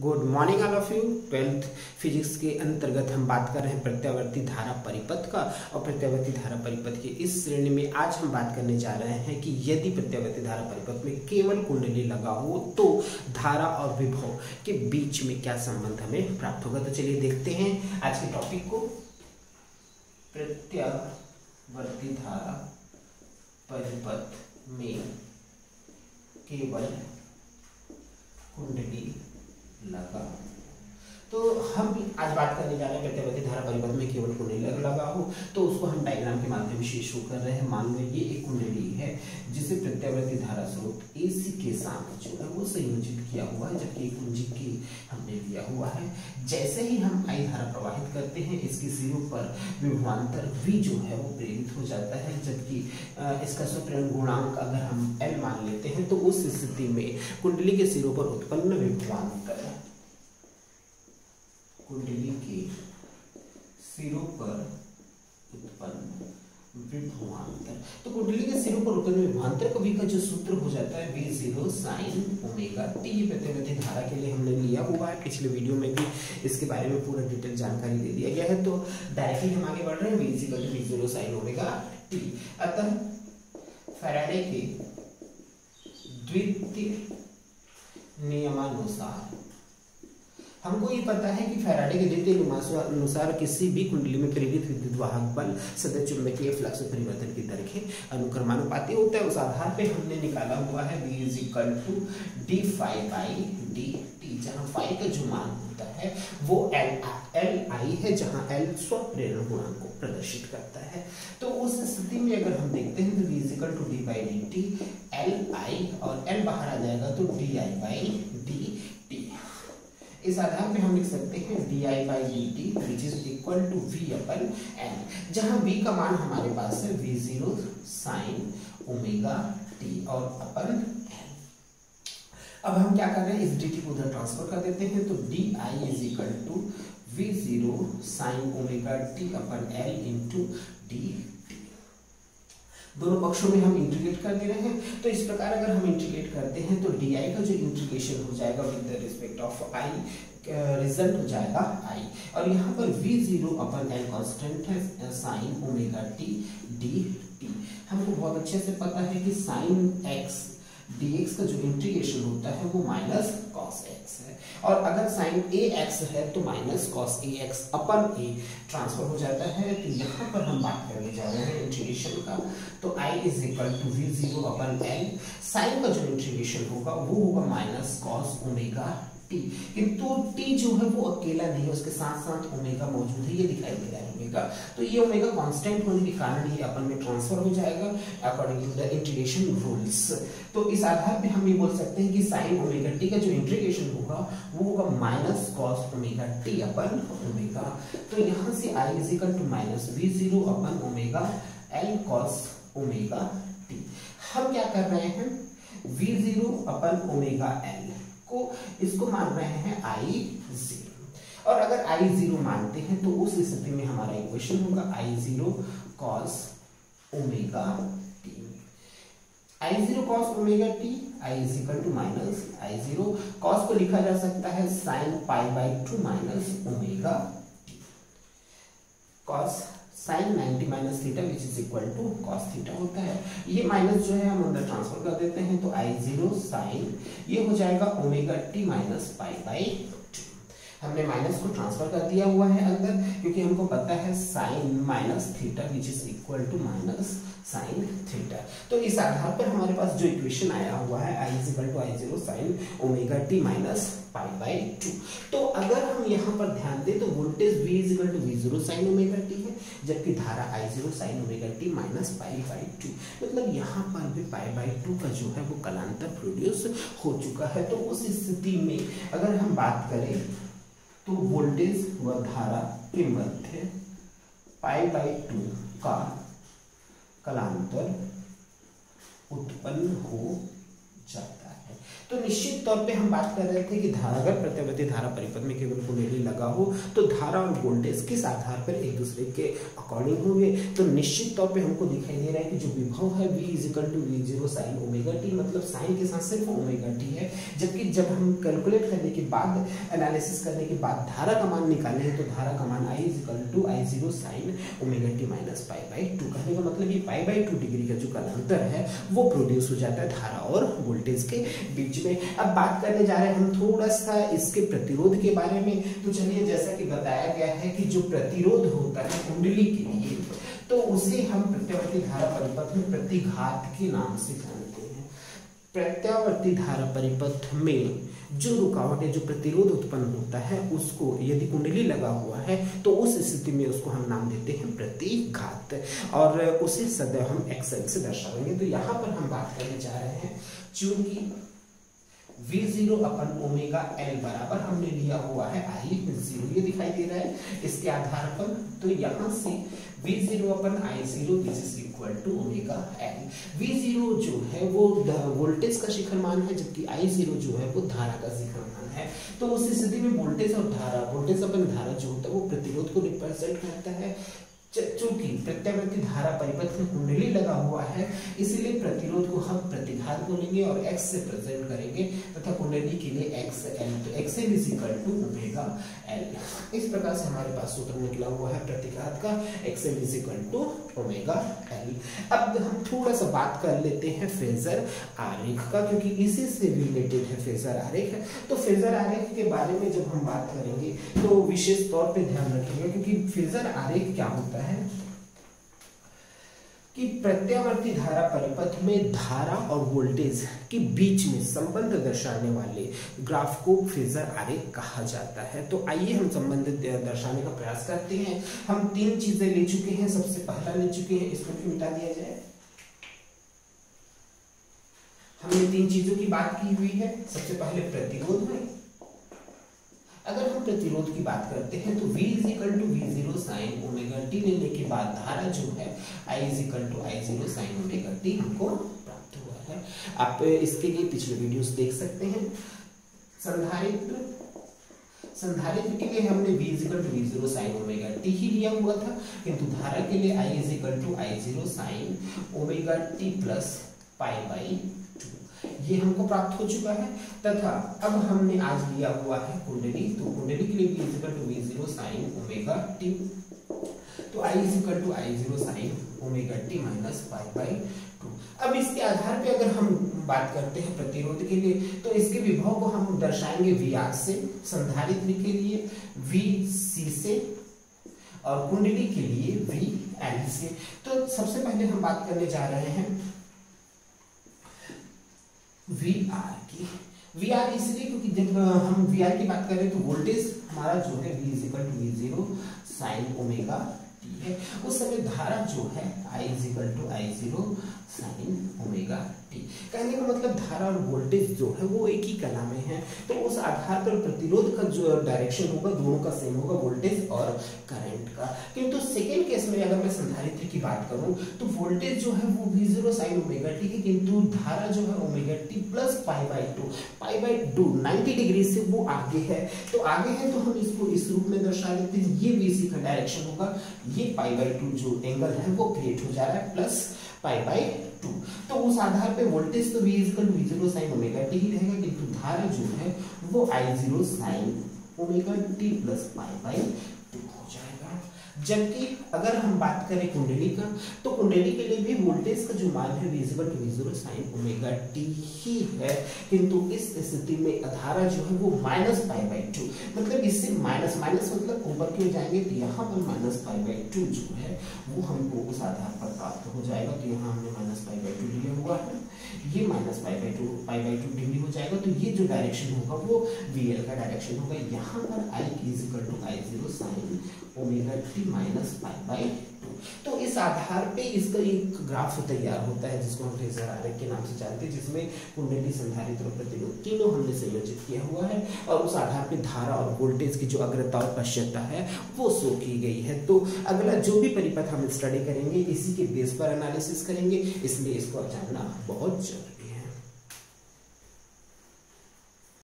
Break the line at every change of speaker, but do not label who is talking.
Good morning all of you. Twelfth physics के अंतर्गत हम बात कर रहे हैं प्रत्यावर्ती धारा परिपथ का और प्रत्यावर्ती धारा परिपथ के इस श्रेणी में आज हम बात करने जा रहे हैं कि यदि प्रत्यावर्ती धारा परिपथ में केवल कुंडली लगा हो तो धारा और विभव के बीच में क्या संबंध हमें प्राप्त होगा? तो चलिए देखते हैं आज के टॉपिक को। प्रत्यावर्ती धारा परिपथ में केवल कुंडली लगा। तो हम आज बात करने जा रहे हैं प्रत्यावर्ती धारा परिपथ में केवल कुंडली लगा हो तो उसको हम डायग्राम के माध्यम से शो कर रहे हैं। मान लो ये एक कुंडली है, जिसे प्रत्यावर्ती धारा स्रोत एसी के साथ जो है वो संयोजित किया हुआ है, जबकि कुंजी के हमने लिया हुआ है। जैसे ही हम आई धारा प्रवाहित करते हैं, इसके सिरों पर विभवान्तर वी जो है वो प्रेरित हो जाता है, जबकि इसका स्वप्रेरण गुणांक अगर हम एल मान लेते हैं तो उस स्थिति में कुंडली के सिरों पर उत्पन्न विभवांतर कुंडली के सिरों पर उत्पन्न विभवांतर तो कुंडली के सिरों पर उत्पन्न विभवांतर कवि का जो सूत्र हो जाता है V zero sine omega T ये प्रतिवर्ती धारा के लिए हमने लिया हुआ है। पिछले वीडियो में भी इसके बारे में पूरा डिटेल जानकारी दे दिया गया है। तो डायरेक्टली हम आगे बढ़ रहे हैं। V zero sine omega T अतः फैराडे के द्वितीय नियमानुसार हमको ये पता है कि फैराडे के द्वितीय अनुसार किसी भी कुंडली में प्रेरित विद्युत वाहक बल सदैव चुंबकीय फ्लक्स परिवर्तन की दर के अनुक्रमानुपाती होता है। उस आधार पे हमने निकाला हुआ है B is equal to D phi by D T जहाँ फाइव का जो मान होता है, वो एल एल आई है, जहाँ एल स्वप्रेरण गुणांक को प्रदर्शित करता है। तो उस स्थिति में अगर हम देखते हैं तो B is equal to D by D T L I और एल बाहर आ जाएगा तो डी आई बाई डी इस आधार पे हम लिख सकते हैं D I by D T which is equal to V upon N जहाँ v का मान हमारे पास है v zero sine omega T और अपन अब हम क्या कर रहे हैं? इस डी टी को उधर ट्रांसफ़र कर देते हैं तो D I is equal to V zero sine omega T upon L into D दोनों पक्षों में हम इंटीग्रेट कर दे रहे हैं। तो इस प्रकार अगर हम इंटीग्रेट करते हैं तो डी आई का जो इंटीग्रेशन हो जाएगा with the respect of I result हो जाएगा आई और यहाँ पर V zero upon L constant है sine omega T D T हमको बहुत अच्छे से पता है कि साइन एक्स dx का जो इंटीग्रेशन होता है वो माइनस कॉस एक्स है। और अगर साइन ए एक्स है तो minus cos A X upon A transfer हो जाता है। तो यहाँ पर हम बात करने जा रहे हैं इंटीग्रेशन का। तो I is equal to V zero upon L sine का जो इंटीग्रेशन होगा वो होगा माइनस कॉस ओमेगा टी किंतु टी जो है वो अकेला नहीं है, उसके साथ साथ ओमेगा मौजूद है, ये दिखाई दे रहा है ओमेगा। तो ये ओमेगा कांस्टेंट होने के कारण ये अपन में ट्रांसफ़र हो जाएगा according to the integration rules तो इस आधार पे हम ये बोल सकते हैं कि साइन ओमेगा टी का जो इंटीग्रेशन होगा, वो होगा minus cos omega T upon omega. तो यहाँ से I is equal to minus V zero upon omega L cos omega T हम क्या कर रहे हैं? V zero upon omega L को, इसको मान रहे हैं आई ज़ीरो और अगर आई ज़ीरो मानते हैं तो उस स्थिति में हमारा इक्वेशन होगा I zero cos omega T I zero cos omega T I is equal to minus I zero cos को लिखा जा सकता है sine pi by two minus omega cos sine 90 minus theta which is equal to cos theta होता है। ये minus जो है, हम अंदर ट्रांसफ़र कर देते हैं तो आई ज़ीरो साइन ये हो जाएगा omega T minus pi by हमने माइनस को ट्रांसफ़र कर दिया हुआ है अंदर, क्योंकि हमको पता है sine minus theta which is equal to minus sine theta तो इस आधार पर हमारे पास जो इक्वेशन आया हुआ है I is equal to I zero sine omega T minus pi by two तो अगर हम यहाँ पर ध्यान दें तो voltage v is equal to V zero sine omega T है, जबकि धारा I zero sine omega T minus pi by two मतलब यहाँ पर भी पाई बाई टू का जो है, वो कलांतर प्रोड्यूस हो चुका है। तो उस स्थिति में अगर हम बात करें तो वोल्टेज व धारा के मध्य पाई बाई टू का कलांतर उत्पन्न हो जाता है। तो निश्चित तौर पे हम बात कर रहे थे कि धारा, अगर प्रत्यावर्ती धारा परिपथ में केवल कुंडली लगा हो तो धारा और वोल्टेज किस आधार पर एक दूसरे के अकॉर्डिंग होंगे? तो निश्चित तौर पे हमको दिखाई दे रहा है कि जो विभव है, v is equal to V zero sine omega T मतलब साइन के साथ सिर्फ़ ओमेगा टी है। जबकि जब हम कैलकुलेट करने के बाद एनालिसिस करने के बाद धारा का मान निकाले हैं तो धारा का मान I is equal to I zero sine omega T minus pi by two कहने का मतलब ये पाई बाई टू डिग्री का जो कालांतर है, वो प्रोड्यूस हो जाता है धारा और वोल्टेज के बीच में। अब बात करने जा रहे हैं हम थोड़ा सा इसके प्रतिरोध के बारे में। तो चलिए, जैसा कि बताया गया है कि जो प्रतिरोध होता है कुंडली के लिए तो उसे हम प्रत्यावर्ती धारा परिपथ में प्रतिघात के नाम से जानते हैं। प्रत्यावर्ती धारा परिपथ में जो रुकावट है जो प्रतिरोध उत्पन्न होता है, उसको यदि कुंडली लगा हुआ है तो उस स्थिति में उसको हम नाम देते हैं प्रतिघात। और उसे सदैव हम एक्सेल से दर्शाएँगे। तो यहाँ पर हम बात करने जा रहे हैं, चूँकि अपन ओमेगा बराबर हमने लिया हुआ है ज़ीरो ये दिखाई दे रहा है। इसके आधार पर तो यहाँ से अपन this is equal to omega जो है, वो वोल्टेज का शिखर मान है, जबकि आई ज़ीरो जो है, वो धारा का शिखर मान है। तो उस स्थिति में वोल्टेज और धारा वोल्टेज अपन धारा जो होता है, वो प्रतिरोध को रिप्रेजेंट करता है। चूँकि प्रत्यावर्ती धारा परिपथ में कुंडली लगा हुआ है। इसलिए प्रतिरोध को हम प्रतिघात बोलेंगे और x से प्रेजेंट करेंगे तथा कुंडली के लिए x l तो x l is equal to omega L इस प्रकार से हमारे पास सूत्र निकला हुआ है प्रतिघात का। X l is equal to omega L अब हम थोड़ा सा बात कर लेते हैं फेजर आरेख का, क्योंकि इसी से रिलेटेड है फेजर आरेख। तो फेजर आरेख के बारे में जब हम बात करेंगे तो विशेष तौर पे ध्यान रखेंगे, क्योंकि फेजर आरेख क्या होता है? कि प्रत्यावर्ती धारा परिपथ में धारा और वोल्टेज के बीच में संबंध दर्शाने वाले ग्राफ को फेजर आरेख कहा जाता है। तो आइए हम संबंध दर्शाने का प्रयास करते हैं। हम तीन चीज़ें ले चुके हैं, सबसे पहला ले चुके हैं, इसको भी मिटा दिया जाए। हमने तीन चीज़ों की बात की हुई है। सबसे पहले प्रतिरोध में प्रतिरोध की बात करते हैं तो V is equal to V zero sine omega T लेने के बाद धारा जो है, I is equal to I zero sine omega T हमको प्राप्त हुआ है। आप इसके लिए पिछले वीडियोस देख सकते हैं। संधारित्र संधारित्र के लिए हमने v is equal to V zero sine omega T ही लिया हुआ था, किंतु धारा के लिए I is equal to I zero sine omega T plus pi by ये हमको प्राप्त हो चुका है। तथा अब हमने आज लिया हुआ है कुंडली। तो कुंडली के लिए भी is equal to V zero sine omega T तो I is equal to I zero sine omega T minus pi by two अब इसके आधार पे अगर हम बात करते हैं प्रतिरोध के लिए तो इसके विभव को हम दर्शाएँगे वी आर से संधारित्र के लिए वी सी से, और कुंडली के लिए वी एल से। तो सबसे पहले हम बात करने जा रहे हैं वी आर की। वी आर इसलिए क्योंकि जब हम वी आर की बात करें तो वोल्टेज हमारा जो है V is equal to zero sine omega T है। उस समय धारा जो है I is equal to I zero sine omega T कहने का मतलब धारा और वोल्टेज जो है वो एक ही कला में है। तो उस आधार पर प्रतिरोध का जो डायरेक्शन होगा, दोनों का सेम होगा वोल्टेज और करंट का। किंतु सेकेंड केस में अगर मैं संधारित्र की बात करूँ तो वोल्टेज जो है वो V zero sine omega T है, किंतु धारा जो है omega T plus pi by two pi by two ninety degree से वो आगे है। तो आगे है तो हम इसको इस रूप में दर्शा लेते हैं। ये वीसी का डायरेक्शन होगा। ये पाई बाई टू जो एंगल है, वो क्रिएट हो जा रहा है प्लस पाई बाई टू। तो उस आधार पे वोल्टेज तो V is equal V zero sine omega T ही रहेगा, किंतु धारा जो है वो I zero sine omega T plus pi by two हो जाएगा। जबकि अगर हम बात करें कुंडली का तो कुंडली के लिए भी वोल्टेज का जो मान है visible to visible sine omega T ही है, किंतु इस स्थिति में धारा जो है वो माइनस पाई बाई टू मतलब इससे माइनस माइनस मतलब ऊपर क्यों जाएँगे तो यहाँ पर माइनस पाई बाई टू जो है, वो हमको उस आधार पर प्राप्त हो जाएगा। तो यहाँ हमने माइनस पाई बाई टू लिया हुआ है ये minus pi by two pi by two degree हो जाएगा तो ये जो डायरेक्शन होगा, वो वी एल का डायरेक्शन होगा। यहाँ पर I is equal to I zero sine omega three minus pi by तो इस आधार पे इसका एक ग्राफ तैयार होता है, जिसको हम फेजर आरेख के नाम से जानते हैं, जिसमें कुंडली संधारित्र और प्रतिरोध तीनों हमने संयोजित किया हुआ है और उस आधार पे धारा और वोल्टेज की जो अग्रता और पश्चता है, वो शो की गई है। तो अगला जो भी परिपथ हम स्टडी करेंगे, इसी के बेस पर एनालिसिस करेंगे। इसलिए इसको जानना बहुत ज़रूरी